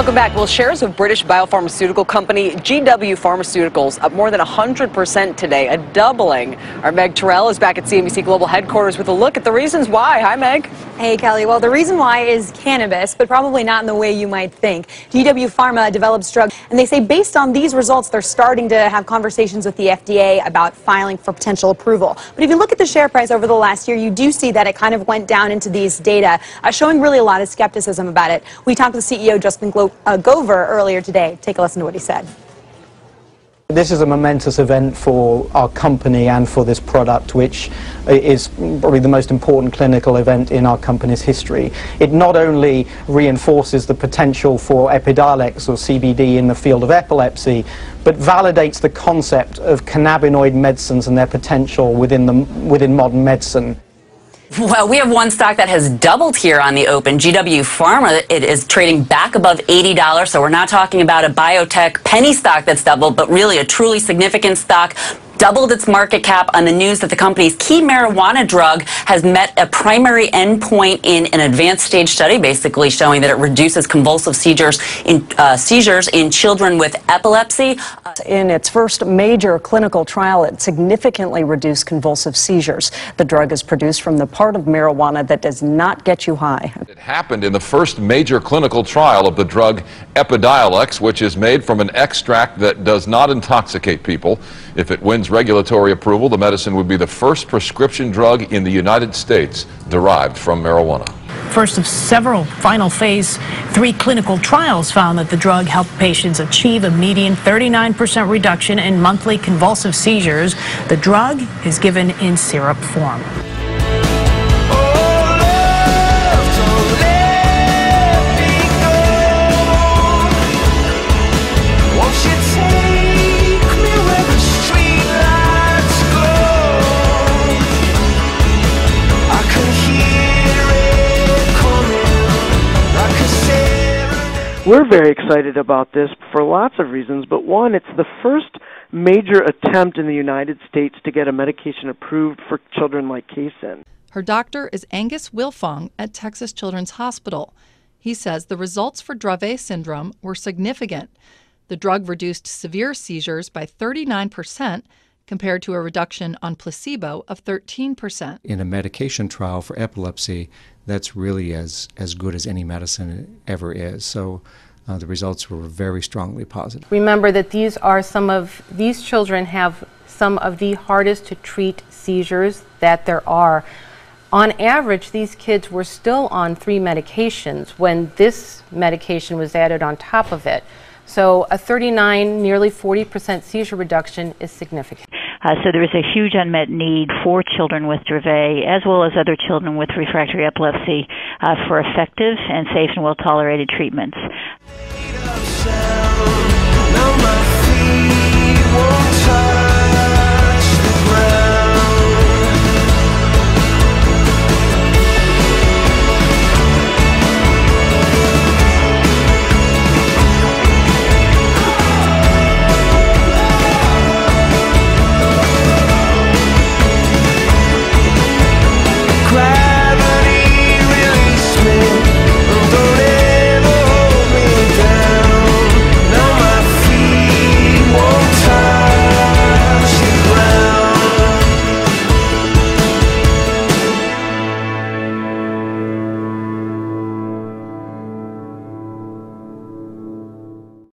Welcome back. Well, shares of British biopharmaceutical company GW Pharmaceuticals up more than 100% today, a doubling. Our Meg Tirrell is back at CNBC Global headquarters with a look at the reasons why. Hi, Meg. Hey, Kelly. Well, the reason why is cannabis, but probably not in the way you might think. GW Pharma develops drugs, and they say based on these results, they're starting to have conversations with the FDA about filing for potential approval. But if you look at the share price over the last year, you do see that it kind of went down into these data, uh, showing really a lot of skepticism about it. We talked the CEO, Justin Uh, Gover, earlier today. Take a listen to what he said. This is a momentous event for our company and for this product, which is probably the most important clinical event in our company's history. It not only reinforces the potential for Epidiolex or CBD in the field of epilepsy, but validates the concept of cannabinoid medicines and their potential within, the, within modern medicine. Well, we have one stock that has doubled here on the open. GW Pharma, it is trading back above $80. So we're not talking about a biotech penny stock that's doubled, but really a truly significant stock doubled its market cap on the news that the company's key marijuana drug has met a primary endpoint in an advanced stage study, basically showing that it reduces convulsive seizures in uh, seizures in children with epilepsy. In its first major clinical trial, it significantly reduced convulsive seizures. The drug is produced from the part of marijuana that does not get you high. Happened in the first major clinical trial of the drug Epidiolex, which is made from an extract that does not intoxicate people. If it wins regulatory approval, the medicine would be the first prescription drug in the United States derived from marijuana. First of several final phase three clinical trials found that the drug helped patients achieve a median 39% reduction in monthly convulsive seizures. The drug is given in syrup form. We're very excited about this for lots of reasons, but one, it's the first major attempt in the United States to get a medication approved for children like Kaysen. Her doctor is Angus Wilfong at Texas Children's Hospital. He says the results for Dravet syndrome were significant. The drug reduced severe seizures by 39% compared to a reduction on placebo of 13%. In a medication trial for epilepsy, that's really as, as good as any medicine ever is. So uh, the results were very strongly positive. Remember that these are some of, these children have some of the hardest to treat seizures that there are. On average, these kids were still on three medications when this medication was added on top of it. So a 39, nearly 40% seizure reduction is significant. Uh, so there is a huge unmet need for children with Dravet, as well as other children with refractory epilepsy, uh, for effective and safe and well tolerated treatments.